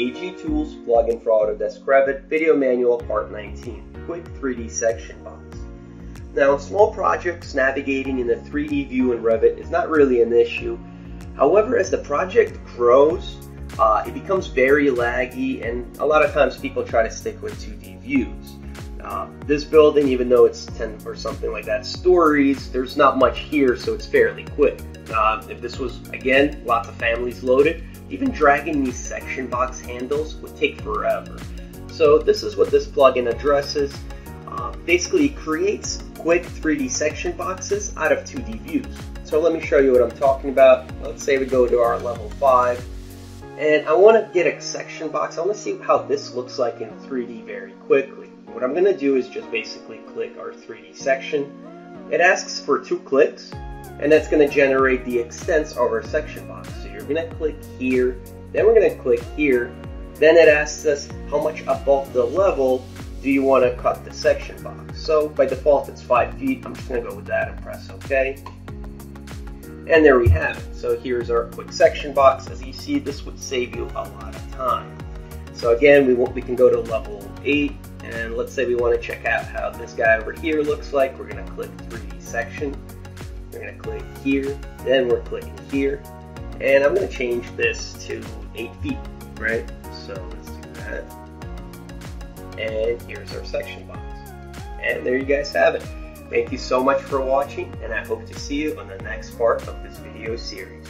AG Tools plugin for Autodesk Revit Video Manual Part 19, Quick 3D Section Box. Now, in small projects, navigating in the 3D view in Revit is not really an issue. However, as the project grows, uh, it becomes very laggy and a lot of times people try to stick with 2D views. Uh, this building, even though it's 10 or something like that stories, there's not much here, so it's fairly quick. Uh, if this was, again, lots of families loaded, even dragging these section box handles would take forever. So this is what this plugin addresses. Uh, basically, it creates quick 3D section boxes out of 2D views. So let me show you what I'm talking about. Let's say we go to our level 5, and I want to get a section box. I want to see how this looks like in 3D very quickly. What I'm going to do is just basically click our 3D section. It asks for two clicks, and that's going to generate the extents of our section box. So you're going to click here, then we're going to click here, then it asks us how much above the level do you want to cut the section box. So by default it's 5 feet, I'm just going to go with that and press OK. And there we have it. So here's our quick section box. As you see, this would save you a lot of time. So again, we, we can go to level 8, and let's say we want to check out how this guy over here looks like. We're going to click 3D section. We're to click here. Then we're clicking here. And I'm going to change this to 8 feet, right? So let's do that. And here's our section box. And there you guys have it. Thank you so much for watching, and I hope to see you on the next part of this video series.